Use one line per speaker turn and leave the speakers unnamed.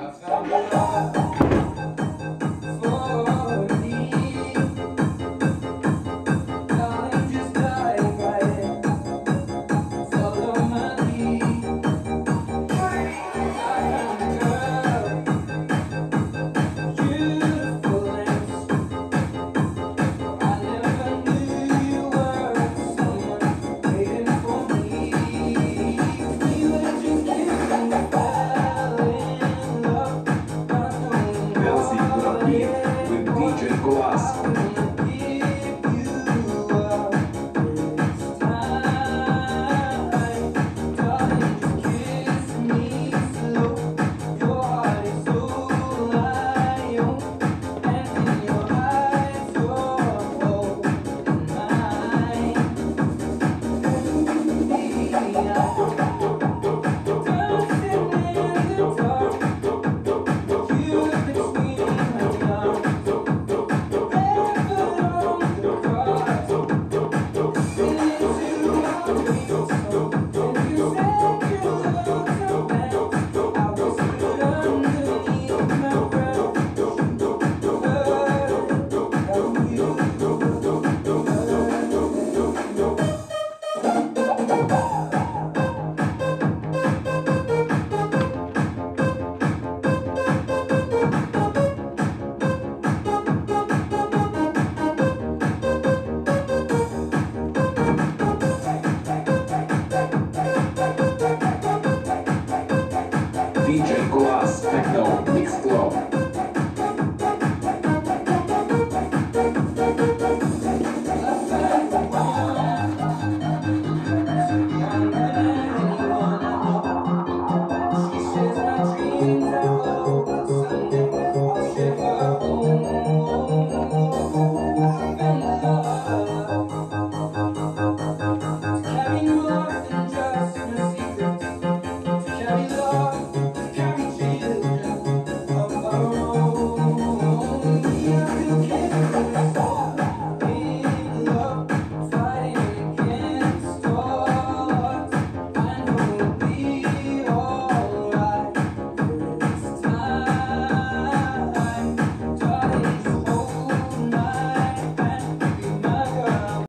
I've
got a